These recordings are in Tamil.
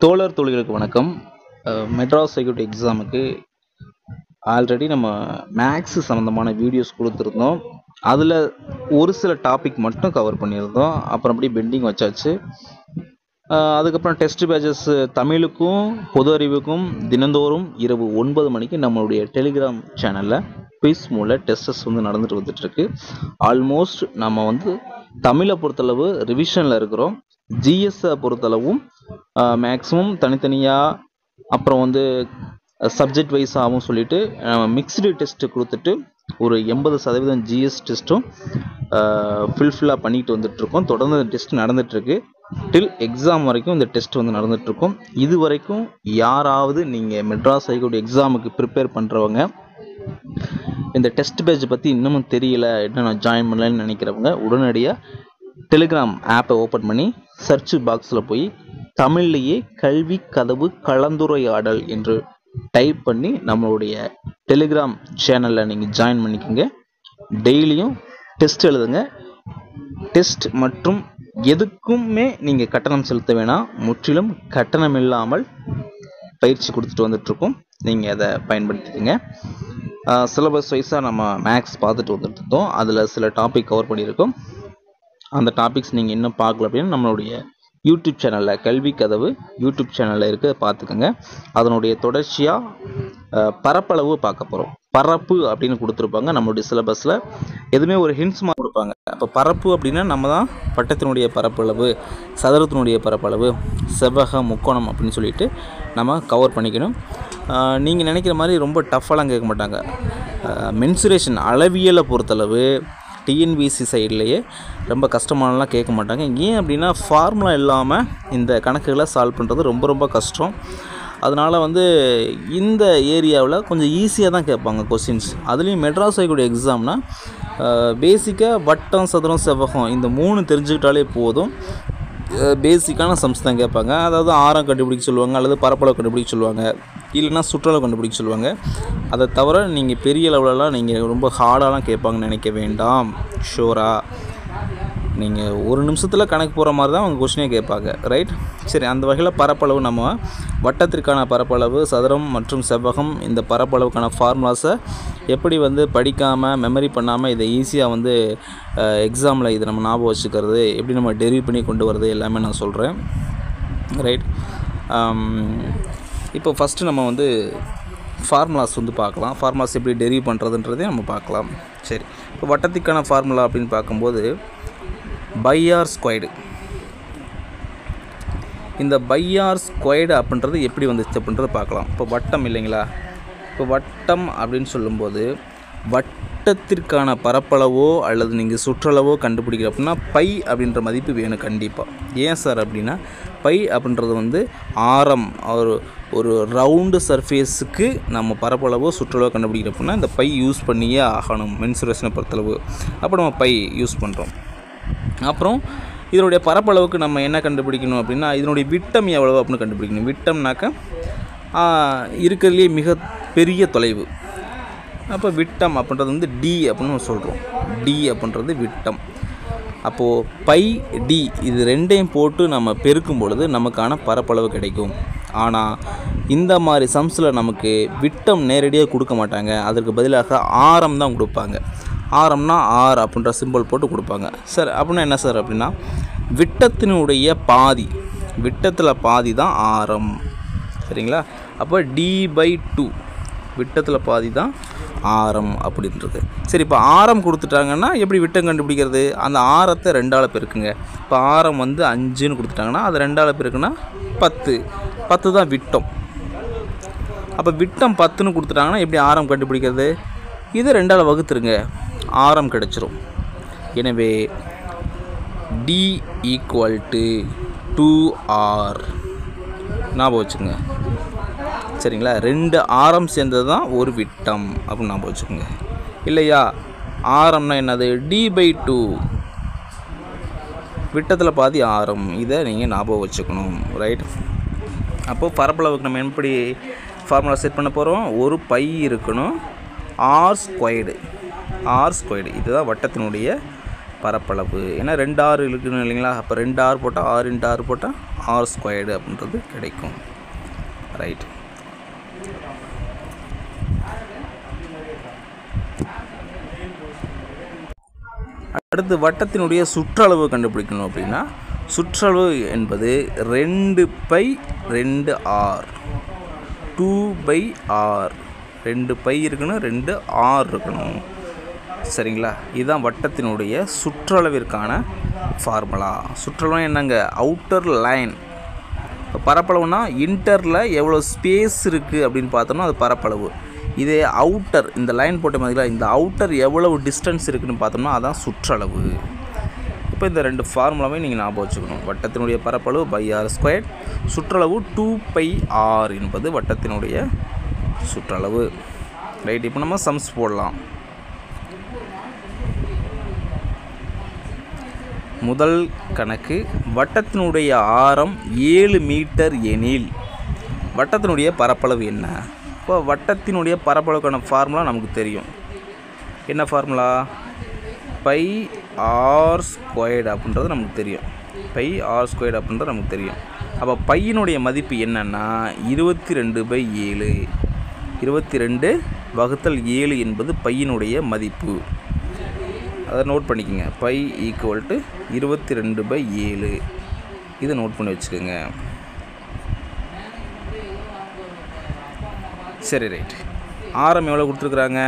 தோழர் தோழிகளுக்கு வணக்கம். மெட்ராஸ் செக்யூரிட்டி எக்ஸாமுக்கு ஆல்ரெடி நம்ம மேக்ஸ் சம்மந்தமான வீடியோஸ் கொடுத்துருந்தோம். அதில் ஒரு சில டாபிக் மட்டும் கவர் பண்ணியிருந்தோம். அப்புறம் அப்படியே பெண்டிங் வச்சாச்சு. அதுக்கப்புறம் டெஸ்ட் பேஜஸ் தமிழுக்கும் பொது அறிவுக்கும் தினந்தோறும் இரவு ஒன்பது மணிக்கு நம்மளுடைய டெலிகிராம் சேனலில் குயிஸ் மூலம் டெஸ்டஸ் வந்து நடந்துட்டு வந்துட்டுருக்கு ஆல்மோஸ்ட் நம்ம வந்து தமிழை பொறுத்தளவு ரிவிஷனில் இருக்கிறோம். ஜிஎஸ்ஸை பொறுத்தளவும் மேக்ஸிமம் தனித்தனியாக அப்புறம் வந்து சப்ஜெக்ட் வைஸாகவும் சொல்லிட்டு மிக்ஸ்டு டெஸ்ட்டு கொடுத்துட்டு ஒரு எண்பது சதவீதம் ஜிஎஸ் டெஸ்ட்டும் ஃபில்ஃபில்லாக பண்ணிட்டு வந்துட்டுருக்கோம். தொடர்ந்து டெஸ்ட் நடந்துகிட்ருக்கு டில் எக்ஸாம் வரைக்கும் இந்த டெஸ்ட் வந்து நடந்துகிட்ருக்கும் இது வரைக்கும் யாராவது நீங்கள் மெட்ராஸ் ஹைகோர்ட் எக்ஸாமுக்கு ப்ரிப்பேர் பண்ணுறவங்க இந்த டெஸ்ட் பேஜ் பற்றி இன்னமும் தெரியல இன்னும் நான் ஜாயின் பண்ணலன்னு நினைக்கிறவங்க உடனடியாக டெலிகிராம் ஆப்பை ஓப்பன் பண்ணி சர்ச் பாக்ஸில் போய் தமிழ்லேயே கல்வி கதவு கலந்துரையாடல் என்று டைப் பண்ணி நம்மளுடைய டெலிகிராம் சேனலில் நீங்கள் ஜாயின் பண்ணிக்கோங்க. டெய்லியும் டெஸ்ட் எழுதுங்க. டெஸ்ட் மற்றும் எதுக்குமே நீங்கள் கட்டணம் செலுத்த வேணாம். முற்றிலும் கட்டணம் இல்லாமல் பயிற்சி கொடுத்துட்டு வந்துட்டுருக்கோம். நீங்கள் அதை பயன்படுத்திக்கோங்க. சிலபஸ் வைஸாக நம்ம மேக்ஸ் பார்த்துட்டு வந்துட்டு இருந்தோம் அதில் சில டாபிக் கவர் பண்ணியிருக்கோம். அந்த டாபிக்ஸ் நீங்கள் இன்னும் பார்க்கல அப்படின்னா நம்மளுடைய யூடியூப் சேனலில் கல்வி கதவு யூடியூப் சேனலில் இருக்க பார்த்துக்கோங்க. அதனுடைய தொடர்ச்சியாக பரப்பளவு பார்க்க போகிறோம் பரப்பு அப்படின்னு கொடுத்துருப்பாங்க. நம்மளுடைய சிலபஸில் எதுவுமே ஒரு ஹிண்ட்ஸ் மாதிரி கொடுப்பாங்க. அப்போ பரப்பு அப்படின்னா நம்ம தான் வட்டத்தினுடைய பரப்பளவு சதுரத்தினுடைய பரப்பளவு செவ்வக முக்கோணம் அப்படின்னு சொல்லிட்டு நம்ம கவர் பண்ணிக்கணும். நீங்கள் நினைக்கிற மாதிரி ரொம்ப டஃப்பாலாம் கேட்க மாட்டாங்க. மென்சுரேஷன் அளவியலை பொறுத்தளவு டிஎன்பிசி சைட்லேயே ரொம்ப கஷ்டமானலாம் கேட்க மாட்டாங்க. ஏன் அப்படின்னா ஃபார்முலா இல்லாமல் இந்த கணக்குகளை சால்வ் பண்ணுறது ரொம்ப ரொம்ப கஷ்டம். அதனால் வந்து இந்த ஏரியாவில் கொஞ்சம் ஈஸியாக தான் கேட்பாங்க கொஸ்டின்ஸ் அதுலேயும் மெட்ராஸ் ஐக்கூடிய எக்ஸாம்னா பேசிக்காக வட்டம் சதுரம் செவ்வகம் இந்த மூணு தெரிஞ்சுக்கிட்டாலே போதும். பேசிக்கான சம்ஸ் தான் கேட்பாங்க. அதாவது ஆரம் கண்டுபிடிக்க சொல்லுவாங்க அல்லது பரப்பளவு கண்டுபிடிக்க சொல்லுவாங்க. இல்லைன்னா சுற்றளவு கண்டுபிடிக்க சொல்லுவாங்க. அதை தவிர நீங்கள் பெரிய லெவலெலாம் நீங்கள் ரொம்ப ஹார்டாலாம் கேட்பாங்கன்னு நினைக்க வேண்டாம். ஷோராக நீங்கள் ஒரு நிமிஷத்தில் கணக்கு போகிற மாதிரி தான் அவங்க கொஸ்டினே கேட்பாங்க. ரைட் சரி அந்த வகையில் பரப்பளவு நம்ம வட்டத்திற்கான பரப்பளவு சதுரம் மற்றும் செவ்வகம் இந்த பரப்பளவுக்கான ஃபார்முலாஸை எப்படி வந்து படிக்காமல் மெமரி பண்ணாமல் இதை ஈஸியாக வந்து எக்ஸாமில் இதை நம்ம ஞாபகம் வச்சுக்கிறது எப்படி நம்ம டெரிவ் பண்ணி கொண்டு வரது எல்லாமே நான் சொல்கிறேன் ரைட் இப்போ ஃபஸ்ட்டு நம்ம வந்து ஃபார்முலாஸ் வந்து பார்க்கலாம். ஃபார்முலாஸ் எப்படி டெரிவ் பண்ணுறதுன்றதே நம்ம பார்க்கலாம். சரி. இப்போ வட்டத்துக்கான ஃபார்முலா அப்படின்னு பார்க்கும்போது பைஆர் ஸ்கொயர்டு இந்த பைஆர் ஸ்கொயர்டு அப்படின்றது எப்படி வந்துச்சு அப்படின்றத பார்க்கலாம். இப்போ வட்டம் இல்லைங்களா? இப்போ வட்டம் அப்படின்னு சொல்லும்போது வட்டத்திற்கான பரப்பளவோ அல்லது நீங்கள் சுற்றளவோ கண்டுபிடிக்கிற அப்படின்னா பை அப்படின்ற மதிப்பு வேணும் கண்டிப்பாக ஏன் சார் அப்படின்னா பை அப்படின்றது வந்து ஆரம். ஒரு ஒரு ரவுண்டு சர்ஃபேஸுக்கு நம்ம பரப்பளவோ சுற்றளவோ கண்டுபிடிக்கிற அப்படின்னா இந்த பை யூஸ் பண்ணியே ஆகணும் மென்சுரேஷனை பொறுத்தளவு. அப்போ நம்ம பை யூஸ் பண்ணுறோம் அப்புறம் இதனுடைய பரப்பளவுக்கு நம்ம என்ன கண்டுபிடிக்கணும் அப்படின்னா இதனுடைய விட்டம் எவ்வளவு அப்படின்னு கண்டுபிடிக்கணும். விட்டம்னாக்க இருக்கிறதுலே மிக பெரிய தொலைவு. அப்போ விட்டம் அப்படின்றது வந்து டி அப்படின்னு சொல்கிறோம் டி அப்படின்றது விட்டம். அப்போது பை டி இது ரெண்டையும் போட்டு நம்ம பெருக்கும் பொழுது நமக்கான பரப்பளவு கிடைக்கும். ஆனால் இந்த மாதிரி சம்ஸில் நமக்கு விட்டம் நேரடியாக கொடுக்க மாட்டாங்க. அதற்கு பதிலாக ஆரம் தான் கொடுப்பாங்க. ஆரம்னா ஆர் அப்படின்ற சிம்பிள் போட்டு கொடுப்பாங்க. சார் அப்படின்னா என்ன சார் அப்படின்னா விட்டத்தினுடைய பாதி விட்டத்தில் பாதி தான் ஆரம். சரிங்களா? அப்போ டி பை டூ. விட்டத்தில் பாதி தான் ஆரம் அப்படின்றது. சரி இப்போ ஆரம் கொடுத்துட்டாங்கன்னா எப்படி விட்டம் கண்டுபிடிக்கிறது? அந்த ஆரத்தை ரெண்டால் பெருக்குங்க. இப்போ ஆரம் வந்து அஞ்சுன்னு கொடுத்துட்டாங்கன்னா அது ரெண்டால் பெருக்குன்னா பத்து. பத்து தான் விட்டம். அப்போ விட்டம் பத்துன்னு கொடுத்துட்டாங்கன்னா எப்படி ஆரம் கண்டுபிடிக்கிறது? இது ரெண்டால் வகுத்துருங்க. ஆரம் கிடச்சிரும். எனவே D equal to two R ஞாபகம் வச்சுங்க சரிங்களா? ரெண்டு ஆரம் சேர்ந்தது தான் ஒரு விட்டம் அப்படின்னு ஞாபகம் வச்சுக்கோங்க இல்லையா? ஆரம்னா என்னது? டி பை டூ விட்டத்தில் பாதி ஆரம். இதை நீங்கள் ஞாபகம் வச்சுக்கணும். ரைட் அப்போது பரப்பளவுக்கு நம்ம எப்படி ஃபார்முலா செட் பண்ண போகிறோம் ஒரு பை இருக்கணும். ஆர் ஸ்கொயர்டு ஆர் ஸ்கொயர்டு இதுதான் வட்டத்தினுடைய பரப்பளவு. ஏன்னா ரெண்டு ஆறு இருக்குன்னு இல்லைங்களா? அப்போ ரெண்டு ஆறு போட்டால் ஆறு இன்ட்டு ஆறு போட்டால் ஆர் ஸ்கொயர்டு அப்படின்றது கிடைக்கும். ரைட் அடுத்து வட்டத்தினுடைய சுற்றளவு கண்டுபிடிக்கணும் அப்படின்னா சுற்றளவு என்பது ரெண்டு பை ரெண்டு ஆர். Two pi R. ரெண்டு பை இருக்கணும் ரெண்டு ஆர் இருக்கணும். சரிங்களா? இதுதான் வட்டத்தினுடைய சுற்றளவிற்கான ஃபார்முலா. சுற்றளவு என்னங்க? Outer line. இப்போ பரப்பளவுனா இன்டரில் எவ்வளோ ஸ்பேஸ் இருக்குது அப்படின்னு பார்த்தோம்னா அது பரப்பளவு. இதே அவுட்டர் இந்த லைன் போட்ட மாதிரி இந்த அவுட்டர் எவ்வளவு டிஸ்டன்ஸ் இருக்குதுன்னு பார்த்தோம்னா அதான் சுற்றளவு. இப்போ இந்த ரெண்டு ஃபார்முலாவையும் நீங்கள் ஞாபகம் வச்சுக்கணும். வட்டத்தினுடைய பரப்பளவு பை ஆர் ஸ்கொயர் சுற்றளவு டூ பை ஆர் என்பது வட்டத்தினுடைய சுற்றளவு. ரைட் இப்போ நம்ம சம்ஸ் போடலாம். முதல் கணக்கு வட்டத்தினுடைய ஆரம் ஏழு மீட்டர் எனில். வட்டத்தினுடைய பரப்பளவு என்ன? இப்போ வட்டத்தினுடைய பரப்பளவுக்கான ஃபார்முலா நமக்கு தெரியும். என்ன ஃபார்முலா பை ஆர் ஸ்கொயர்டு அப்படின்றது நமக்கு தெரியும். பை ஆர் ஸ்கொயர்டு அப்படின்றது நமக்கு தெரியும். அப்போ பையனுடைய மதிப்பு என்னென்னா இருபத்தி ரெண்டு பை ஏழு. இருபத்தி ரெண்டு வகுத்தல் ஏழு என்பது பையனுடைய மதிப்பு. அதை நோட் பண்ணிக்கோங்க. பை ஈக்குவல் டு இருபத்தி ரெண்டு பை ஏழு. இதை நோட் பண்ணி வச்சுக்கோங்க. சரி ரைட் ஆரம் எவ்வளோ கொடுத்துருக்குறாங்க?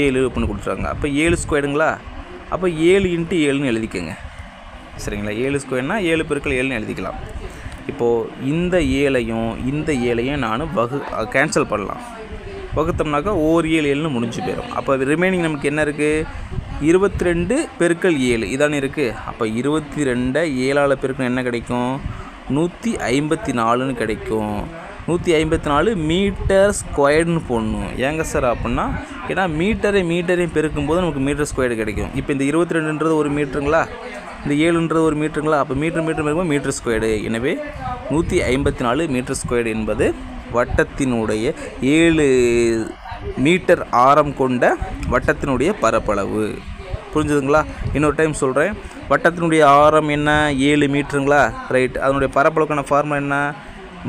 ஏழு அப்படின்னு கொடுத்துருக்காங்க. அப்போ ஏழு ஸ்கொயருங்களா அப்போ ஏழு இன்ட்டு ஏழுன்னு எழுதிக்கோங்க. சரிங்களா? ஏழு ஸ்கொயர்னா ஏழு பெருக்கள் ஏழுன்னு எழுதிக்கலாம். இப்போது இந்த ஏழையும் இந்த ஏழையும் நான் வகு கேன்சல் பண்ணலாம். வகுத்தோம்னாக்கா ஓர் ஏழு ஏழுன்னு முடிஞ்சு போயிடும் அப்போ ரிமைனிங் நமக்கு என்ன இருக்குது இருபத்தி ரெண்டு பெருக்கள் ஏழு. இதானே இருக்குது அப்போ இருபத்தி ரெண்டை ஏழால் பெருக்கணும் என்ன கிடைக்கும்? நூற்றி ஐம்பத்தி நாலுன்னு கிடைக்கும். நூற்றி ஐம்பத்தி நாலு மீட்டர் ஸ்கொயர்டுன்னு போடணும். ஏங்க சார் அப்படின்னா ஏன்னா மீட்டரை மீட்டரையும் பெருக்கும்போது நமக்கு மீட்டர் ஸ்கொயர்டு கிடைக்கும். இப்போ இந்த இருபத்தி ரெண்டுன்றது ஒரு மீட்டருங்களா இந்த ஏழுன்றது ஒரு மீட்டருங்களா அப்போ மீட்டர் மீட்டர் பெருக்கும்போது மீட்டர் ஸ்கொயர்டு எனவே நூற்றி ஐம்பத்தி நாலு மீட்டர் ஸ்கொயர்டு என்பது வட்டத்தினுடைய ஏழு மீட்டர் ஆரம் கொண்ட வட்டத்தினுடைய பரப்பளவு. புரிஞ்சுதுங்களா? இன்னொரு டைம் சொல்கிறேன் வட்டத்தினுடைய ஆரம் என்ன? ஏழு மீட்டருங்களா ரைட் அதனுடைய பரப்பளவுக்கான ஃபார்முலா என்ன?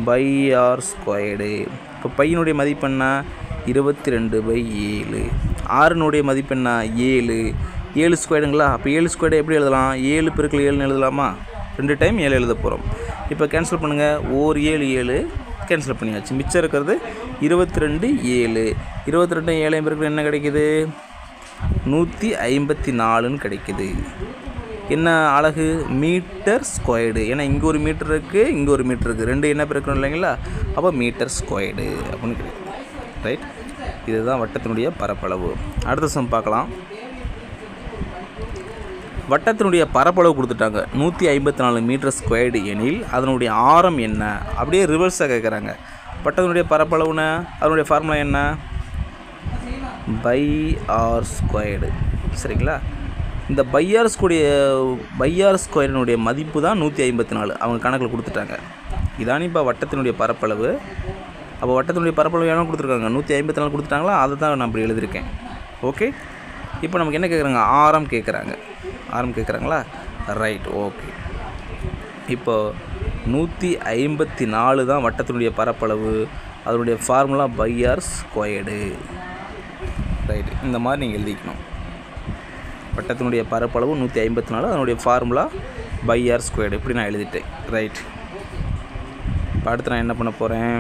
Pi R squared. இப்போ பையனுடைய மதிப்பு என்ன? இருபத்தி ரெண்டு பை ஏழு. ஆறுனுடைய மதிப்பு என்ன? ஏழு. ஏழு ஸ்கொயர்டுங்களா? அப்போ ஏழு ஸ்கொயர்டை எப்படி எழுதலாம்? ஏழு பெருக்கள் ஏழுன்னு எழுதலாமா? ரெண்டு டைம் ஏழு எழுத போகிறோம் இப்போ கேன்சல் பண்ணுங்கள் ஓர் ஏழு ஏழு கேன்சல் பண்ணியாச்சு. மிச்சம் இருக்கிறது இருபத்தி ரெண்டு ஏழு. இருபத்தி ரெண்டு ஏழையும் பெருக்கள் என்ன கிடைக்குது? நூற்றி ஐம்பத்தி நாலுன்னு கிடைக்குது. என்ன அழகு? Metre squared. ஏன்னா இங்கே ஒரு மீட்டர் இருக்குது இங்கே ஒரு மீட்டர் இருக்குது ரெண்டு என்ன பிறக்கணும் இல்லைங்களா? அப்போ மீட்டர் ஸ்கொயர்டு அப்படின்னு கிடைக்குது ரைட்? இதுதான் வட்டத்தினுடைய பரப்பளவு. அடுத்த சம் பார்க்கலாம். வட்டத்தினுடைய பரப்பளவு கொடுத்துட்டாங்க. நூற்றி ஐம்பத்தி நாலு மீட்டர் ஸ்கொயர்டு எனில் அதனுடைய ஆரம் என்ன? அப்படியே ரிவர்ஸாக கேட்குறாங்க வட்டத்தினுடைய பரப்பளவுன்னு அதனுடைய ஃபார்முலா என்ன? பை ஆர் ஸ்கொயர்டு சரிங்களா? இந்த பையார் ஸ்கூடிய பையார் ஸ்கொயரினுடைய மதிப்பு தான் நூற்றி ஐம்பத்தி நாலு. அவங்க கணக்கில் கொடுத்துட்டாங்க. இதானே இப்போ வட்டத்தினுடைய பரப்பளவு. அப்போ வட்டத்தினுடைய பரப்பளவு வேணும் கொடுத்துருக்காங்க? நூற்றி ஐம்பத்தி நாலு கொடுத்துட்டாங்களா? அதை தான் நான் அப்படி எழுதியிருக்கேன். ஓகே? இப்போ நமக்கு என்ன கேட்குறாங்க? ஆரம் கேட்குறாங்க. ஆரம் கேட்குறாங்களா? Right okay. இப்போ நூற்றி ஐம்பத்தி நாலு தான் வட்டத்தினுடைய பரப்பளவு. அதனுடைய ஃபார்முலா பையார் ஸ்கொயர்டு. ரைட் இந்த மாதிரி நீங்கள் எழுதிக்கணும். வட்டத்தினுடைய பரப்பளவு நூற்றி ஐம்பத்தி நாலு. அதனுடைய ஃபார்முலா பை ஆர் ஸ்கொயர்டு இப்படி நான் எழுதிட்டேன். ரைட் இப்போ அடுத்து நான் என்ன பண்ண போகிறேன்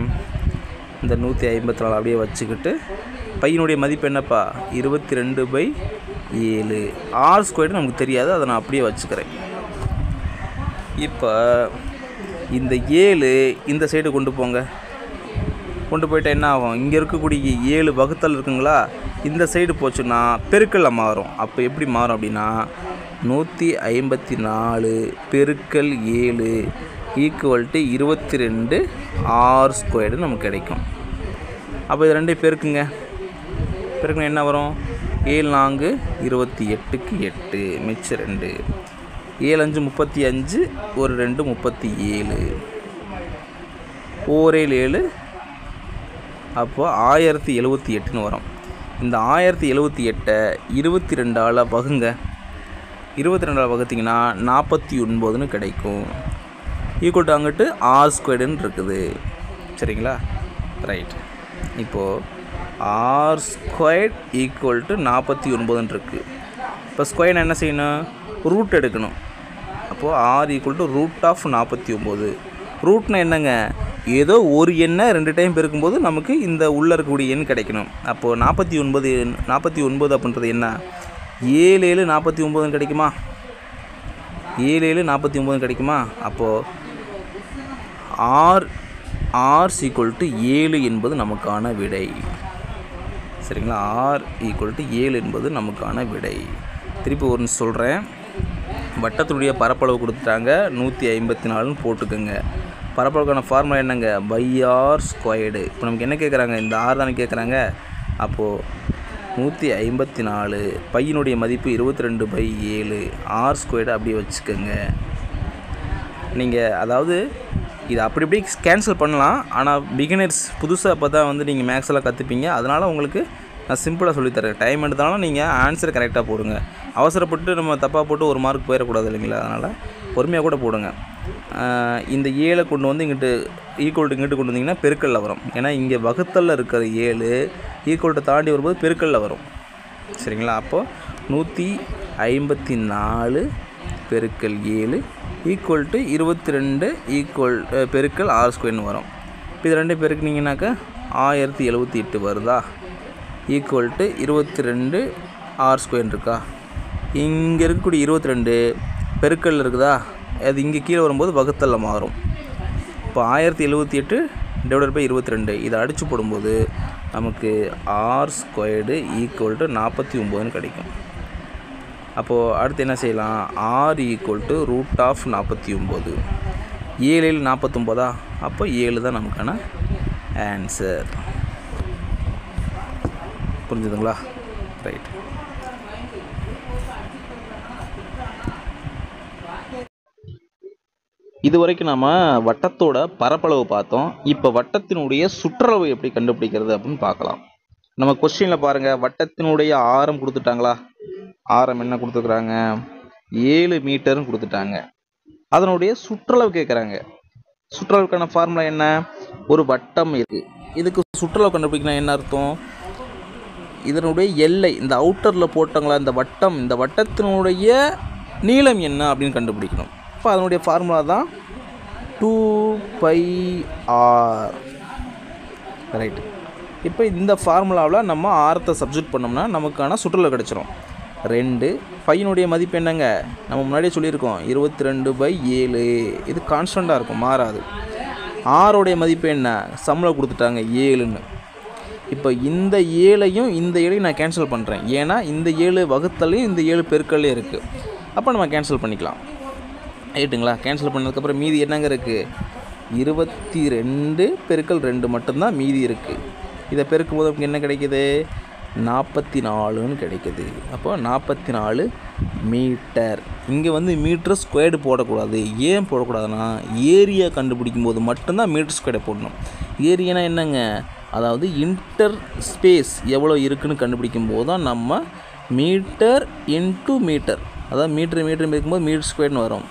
இந்த நூற்றி ஐம்பத்தி நாலு அப்படியே வச்சுக்கிட்டு பையனுடைய மதிப்பு என்னப்பா? இருபத்தி ரெண்டு பை ஏழு. ஆர் ஸ்கொயர்டு நமக்கு தெரியாது. அதை நான் அப்படியே வச்சுக்கிறேன். இப்போ இந்த ஏழு இந்த சைடு கொண்டு போங்க. கொண்டு போயிட்டால் என்ன ஆகும்? இங்கே இருக்கக்கூடிய ஏழு வகுத்தல் இருக்குங்களா? இந்த சைடு போச்சுன்னா பெருக்கல்ல மாறும். அப்போ எப்படி மாறும் அப்படின்னா நூற்றி ஐம்பத்தி நாலு பெருக்கல் ஏழு ஈக்குவல் டு இருபத்தி ரெண்டு ஆர் ஸ்கொயர்டு நமக்கு கிடைக்கும். அப்போ இது ரெண்டையும் பெருக்குங்க. பெருக்குங்க என்ன வரும்? ஏழு நான்கு இருபத்தி எட்டுக்கு எட்டு மிச்சம் ரெண்டு. ஏழு அஞ்சு முப்பத்தி அஞ்சு ஒரு ரெண்டு முப்பத்தி ஏழு. ஓரேழு ஏழு அப்போது ஆயிரத்தி எழுபத்தி எட்டுன்னு வரும். இந்த ஆயிரத்தி எழுபத்தி எட்டை இருபத்தி ரெண்டால் வகுங்க இருபத்தி ரெண்டால் வகுத்திங்கன்னா நாற்பத்தி ஒன்பதுன்னு கிடைக்கும். ஈக்குவல் டு அங்கிட்டு ஆர் ஸ்கொயர்டுன்னு இருக்குது. சரிங்களா? ரைட் இப்போது ஆர் ஸ்கொயர்ட் ஈக்குவல் டு நாற்பத்தி ஒன்பதுன்னு இருக்குது இப்போ ஸ்கொயர் என்ன செய்யணும்? ரூட் எடுக்கணும். அப்போது R equal to root of நாற்பத்தி ஒம்பது ரூட்னா என்னங்க? ஏதோ ஒரு எண்ணை ரெண்டு டைம் பெருக்கும்போது நமக்கு இந்த உள்ளே இருக்கக்கூடிய எண் கிடைக்கணும். அப்போது நாற்பத்தி ஒன்பது நாற்பத்தி ஒன்பது அப்படின்றது என்ன? ஏழு ஏழு நாற்பத்தி ஒம்பதுன்னு கிடைக்குமா? ஏழு ஏழு நாற்பத்தி ஒம்பதுன்னு கிடைக்குமா? அப்போது ஆர் ஆர் ஈக்குவல் டு ஏழு என்பது நமக்கான விடை. சரிங்களா? ஆர் ஈக்குவல் டு ஏழு என்பது நமக்கான விடை. திருப்பி ஒன்று சொல்கிறேன் வட்டத்துடைய பரப்பளவு கொடுத்துட்டாங்க. நூற்றி ஐம்பத்தி நாலுன்னு போட்டுக்கோங்க. பரப்பளவுக்கான ஃபார்முலா என்னங்க? பை ஆர் ஸ்கொயர்டு இப்போ நமக்கு என்ன கேட்குறாங்க இந்த ஆர் தானே கேட்குறாங்க அப்போது நூற்றி ஐம்பத்தி நாலு பையனுடைய மதிப்பு இருபத்தி ரெண்டு பை ஏழு. ஆர் ஸ்கொயர்டு அப்படியே வச்சுக்கோங்க. நீங்கள் அதாவது இது அப்படி இப்படி கேன்சல் பண்ணலாம். ஆனால் பிகினர்ஸ் புதுசாக இப்போ தான் வந்து நீங்கள் மேக்ஸ் எல்லாம் கற்றுப்பீங்க அதனால் உங்களுக்கு நான் சிம்பிளாக சொல்லித்தரேன் டைம் எடுத்தாலும் நீங்கள் ஆன்சர் கரெக்டாக போடுங்க. அவசரப்பட்டு நம்ம தப்பாக போட்டு ஒரு மார்க் போயிடக்கூடாது இல்லைங்களா? அதனால் பொறுமையாக கூட போடுங்க. இந்த ஏழை கொண்டு வந்து இங்கிட்டு ஈக்குவல் டு இங்கிட்டு கொண்டு வந்தீங்கன்னா பெருக்கல்ல வரும். ஏன்னா இங்கே வகுத்தலில் இருக்கிற ஏழு ஈக்குவல்ட்டை தாண்டி வரும்போது பெருக்கல்ல வரும். சரிங்களா? அப்போது நூற்றி ஐம்பத்தி நாலு பெருக்கல் ஏழு ஈக்குவல் டு இருபத்தி ரெண்டு ஈக்குவல் பெருக்கல் ஆர் ஸ்கொயர்னு வரும். இப்போ இது ரெண்டு பெருக்குனீங்கன்னாக்கா ஆயிரத்தி எழுபத்தி எட்டு வருதா? ஈக்குவல் டு இருபத்தி ரெண்டு ஆர் ஸ்கொயர் இருக்கா? இங்கே இருக்கக்கூடிய இருபத்தி ரெண்டு பெருக்கல் இருக்குதா? அது இங்கே கீழே வரும்போது வகுத்தலில் மாறும். இப்போ ஆயிரத்தி எழுபத்தி எட்டு டிவைடட் பை இருபத்தி ரெண்டு இதை அடித்து போடும்போது நமக்கு ஆர் ஸ்கொயர்டு ஈக்குவல் டு நாற்பத்தி ஒம்போதுன்னு கிடைக்கும். அப்போது அடுத்து என்ன செய்யலாம்? R equal to root of நாற்பத்தி ஒம்பது. ஏழில் நாற்பத்தொம்போதா அப்போ ஏழு தான் நமக்கான ஆன்சர் புரிஞ்சுதுங்களா? ரைட் இது வரைக்கும் நம்ம வட்டத்தோட பரப்பளவு பார்த்தோம். இப்போ வட்டத்தினுடைய சுற்றளவு எப்படி கண்டுபிடிக்கிறது அப்படின்னு பார்க்கலாம். நம்ம கொஸ்டினில் பாருங்கள் வட்டத்தினுடைய ஆரம் கொடுத்துட்டாங்களா? ஆரம் என்ன கொடுத்துருக்குறாங்க? ஏழு மீட்டர்னு கொடுத்துட்டாங்க. அதனுடைய சுற்றளவு கேட்குறாங்க சுற்றளவுக்கான ஃபார்முலா என்ன? ஒரு வட்டம் இருக்குது இதுக்கு சுற்றளவு கண்டுபிடிக்கணும் என்ன அர்த்தம்? இதனுடைய எல்லை இந்த அவுட்டரில் போட்டாங்களா இந்த வட்டம் இந்த வட்டத்தினுடைய நீளம் என்ன அப்படின்னு கண்டுபிடிக்கணும். அப்போ அதனுடைய ஃபார்முலா தான் டூ பை ஆர் ரைட்டு இப்போ இந்த ஃபார்முலாவில் நம்ம ஆரத்தை சப்ஜெக்ட் பண்ணோம்னா நமக்கான சுற்றுலா கிடச்சிரும். ரெண்டு பையனுடைய மதிப்பு என்னங்க? நம்ம முன்னாடியே சொல்லியிருக்கோம். இருபத்தி ரெண்டு பை ஏழு. இது கான்ஸ்டண்ட்டாக இருக்கும் மாறாது. ஆறுடைய மதிப்பு என்ன? சம்பளம் கொடுத்துட்டாங்க ஏழுன்னு. இப்போ இந்த ஏழையும் இந்த ஏழையும் நான் கேன்சல் பண்ணுறேன் ஏன்னா இந்த ஏழு வகுத்தலையும் இந்த ஏழு பெருக்கள்லேயும் இருக்குது அப்போ நம்ம கேன்சல் பண்ணிக்கலாம். ரைட்டுங்களா கேன்சல் பண்ணதுக்கப்புறம் மீதி என்னங்க இருக்குது இருபத்தி ரெண்டு பெருக்கல் ரெண்டு மட்டும்தான் மீதி இருக்குது இதை பெருக்கும் போது நமக்கு என்ன கிடைக்குது? நாற்பத்தி நாலுன்னு கிடைக்குது. அப்போ நாற்பத்தி நாலு மீட்டர். இங்கே வந்து மீட்டர் ஸ்கொயர்டு போடக்கூடாது. ஏன் போடக்கூடாதுன்னா ஏரியா கண்டுபிடிக்கும் போது மட்டும்தான் மீட்டர் ஸ்கொயர்டை போடணும். ஏரியானா என்னங்க? அதாவது இன்டர் ஸ்பேஸ் எவ்வளோ இருக்குதுன்னு கண்டுபிடிக்கும் போது தான் நம்ம மீட்டர் இன்ட்டு மீட்டர். அதாவது மீட்டர் மீட்டர் இருக்கும்போது மீட்டர் ஸ்கொயர்னு வரும்.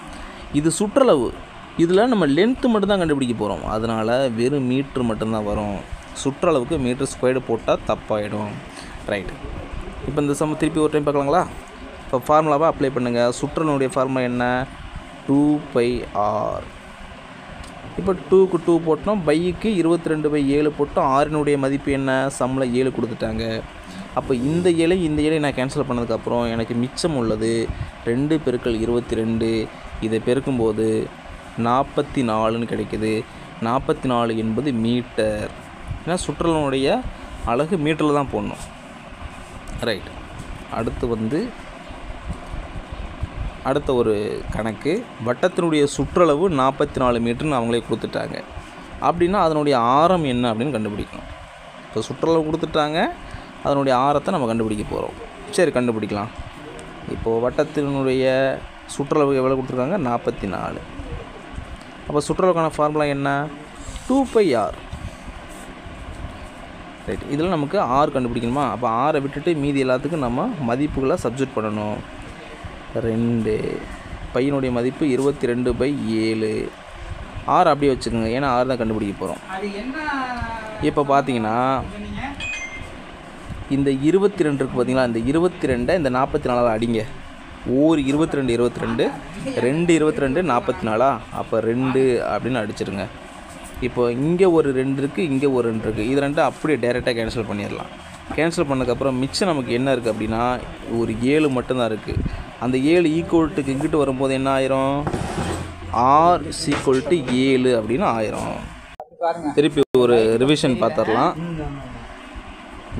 இது சுற்றளவு. இதில் நம்ம லென்த்து மட்டும்தான் கண்டுபிடிக்க போகிறோம் அதனால் வெறும் மீட்ரு மட்டும்தான் வரும். சுற்றளவுக்கு மீட்டர் ஸ்கொயர்டு போட்டால் தப்பாயிடும். ரைட் இப்போ இந்த சம திருப்பி ஒரு டைம் பார்க்கலாங்களா? இப்போ ஃபார்முலாவை அப்ளை பண்ணுங்கள் சுற்றளவுடைய ஃபார்முலா என்ன? டூ பை ஆர் இப்போ டூக்கு டூ போட்டோம். பைக்கு இருபத்தி ரெண்டு பை ஏழு போட்டோம். ஆறினுடைய மதிப்பு என்ன? சம்மில் ஏழு கொடுத்துட்டாங்க. அப்போ இந்த ஏழை இந்த ஏழை நான் கேன்சல் பண்ணதுக்கப்புறம் எனக்கு மிச்சம் உள்ளது ரெண்டு பெருக்கள் இருபத்தி ரெண்டு இதை பெருக்கும்போது நாற்பத்தி நாலுன்னு கிடைக்குது. நாற்பத்தி நாலு என்பது மீட்டர். ஏன்னா சுற்றுலனுடைய அழகு மீட்டரில் தான் போடணும். ரைட் அடுத்து வந்து அடுத்த ஒரு கணக்கு. வட்டத்தினுடைய சுற்றளவு நாற்பத்தி நாலு மீட்டர்னு அவங்களே கொடுத்துட்டாங்க. அப்படின்னா அதனுடைய ஆரம் என்ன அப்படின்னு கண்டுபிடிக்கணும். இப்போ சுற்றளவு கொடுத்துட்டாங்க. அதனுடைய ஆரத்தை நம்ம கண்டுபிடிக்க போகிறோம் சரி கண்டுபிடிக்கலாம். இப்போது வட்டத்தினுடைய சுற்றளவு எவ்வளோ கொடுத்துருக்காங்க? நாற்பத்தி நாலு. அப்போ சுற்றளவுக்கான ஃபார்முலா என்ன? டூ பை ஆர் ரைட் இதில் நமக்கு ஆர் கண்டுபிடிக்கணுமா? அப்போ ஆரை விட்டுட்டு மீதி எல்லாத்துக்கும் நம்ம மதிப்புகளை சப்ஜெக்ட் பண்ணணும். ரெண்டு. பையனுடைய மதிப்பு இருபத்தி ரெண்டு பை ஏழு. ஆறு அப்படியே வச்சுக்கோங்க. ஏன்னா ஆறு தான் கண்டுபிடிக்க போகிறோம் இப்போ பார்த்தீங்கன்னா இந்த இருபத்தி ரெண்டு இருக்குது பார்த்தீங்களா இந்த இருபத்தி ரெண்டை இந்த நாற்பத்தி நாலால் அடிங்க. ஒரு இருபத்தி ரெண்டு இருபத்தி ரெண்டு ரெண்டு இருபத்தி ரெண்டு நாற்பத்தி நாலா அப்போ ரெண்டு அப்படின்னு அடிச்சிருங்க. இப்போ இங்கே ஒரு ரெண்டு இருக்குது இங்கே ஒரு ரெண்டு இருக்குது இது ரெண்டும் அப்படியே டேரெக்டாக கேன்சல் பண்ணிடலாம். கேன்சல் பண்ணதுக்கப்புறம் மிச்சம் நமக்கு என்ன இருக்குது அப்படின்னா ஒரு ஏழு மட்டும்தான் இருக்குது அந்த ஏழு ஈக்குவல்ட்டுக்கு இங்கிட்டு வரும்போது என்ன ஆயிரும்? ஆர் சீக்குவல் டு ஏழு அப்படின்னு ஆயிரும். திருப்பி ஒரு ரிவிஷன் பார்த்துடலாம்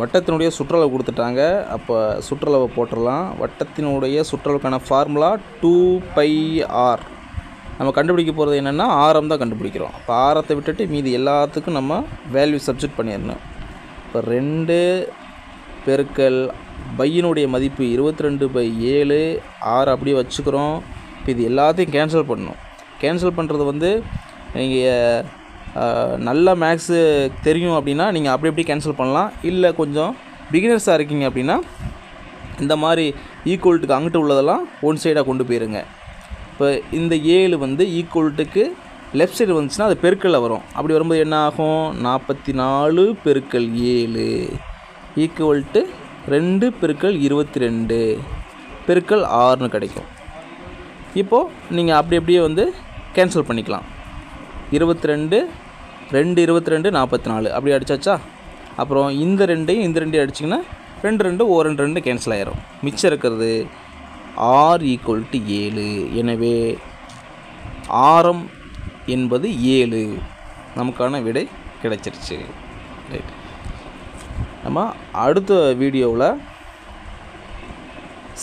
வட்டத்தினுடைய சுற்றளவு கொடுத்துட்டாங்க. அப்போ சுற்றளவை போட்டுடலாம். வட்டத்தினுடைய சுற்றளவுக்கான ஃபார்முலா டூ பை ஆர் நம்ம கண்டுபிடிக்க போகிறது என்னென்னா ஆரம் தான் கண்டுபிடிக்கிறோம். அப்போ ஆரத்தை விட்டுட்டு மீதி எல்லாத்துக்கும் நம்ம வேல்யூ சப்ஜெக்ட் பண்ணிடணும். இப்போ ரெண்டு பெருக்கல் பையனுடைய மதிப்பு இருபத்தி ரெண்டு பை ஏழு. ஆறு அப்படியே வச்சுக்கிறோம். இப்போ இது எல்லாத்தையும் கேன்சல் பண்ணணும். கேன்சல் பண்ணுறது வந்து நீங்கள் நல்ல மேக்ஸு தெரியும் அப்படின்னா நீங்கள் அப்படி எப்படி கேன்சல் பண்ணலாம். இல்லை கொஞ்சம் பிகினர்ஸாக இருக்கீங்க அப்படின்னா இந்த மாதிரி ஈக்குவல்ட்டுக்கு அங்கிட்டு உள்ளதெல்லாம் ஒன் சைடாக கொண்டு போயிருங்க. இப்போ இந்த ஏழு வந்து ஈக்குவல்ட்டுக்கு லெஃப்ட் சைடு வந்துச்சுன்னா அது பெருக்கல்ல வரும். அப்படி வரும்போது என்ன ஆகும்? நாற்பத்தி நாலு பெருக்கல் ஏழு. ஈக்குவல் டு ரெண்டு பெருக்கல் இருபத்தி ரெண்டு பெருக்கல் ஆறுன்னு கிடைக்கும். இப்போது நீங்கள் அப்படி அப்படியே வந்து கேன்சல் பண்ணிக்கலாம். இருபத்தி ரெண்டு ரெண்டு இருபத்தி ரெண்டு நாற்பத்தி நாலு அப்படி அடிச்சாச்சா? அப்புறம் இந்த ரெண்டையும் இந்த ரெண்டையும் அடிச்சிங்கன்னா ரெண்டு ரெண்டு ஓ ரெண்டு ரெண்டு கேன்சல் ஆயிரும். மிச்சம் இருக்கிறது ஆர் ஈக்குவல் டு ஏழு. எனவே ஆரம் என்பது ஏழு. நமக்கான விடை கிடைச்சிருச்சு. ரைட் நம்ம அடுத்த வீடியோவில்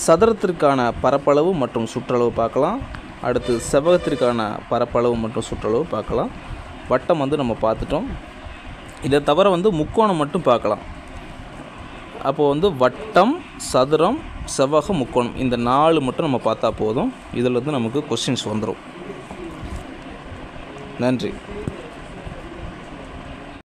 சதுரத்திற்கான பரப்பளவு மற்றும் சுற்றளவு பார்க்கலாம். அடுத்து செவ்வகத்திற்கான பரப்பளவு மற்றும் சுற்றளவு பார்க்கலாம். வட்டம் வந்து நம்ம பார்த்துட்டோம். இதை தவிர வந்து முக்கோணம் மட்டும் பார்க்கலாம். அப்போது வந்து வட்டம் சதுரம் செவ்வகம் முக்கோணம் இந்த நாலு மட்டும் நம்ம பார்த்தா போதும். இதில் வந்து நமக்கு கொஸ்டின்ஸ் வந்துடும் நன்றி.